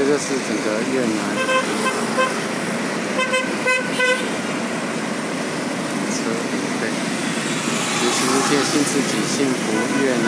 这就是整个越南。车对，行自己幸福越南。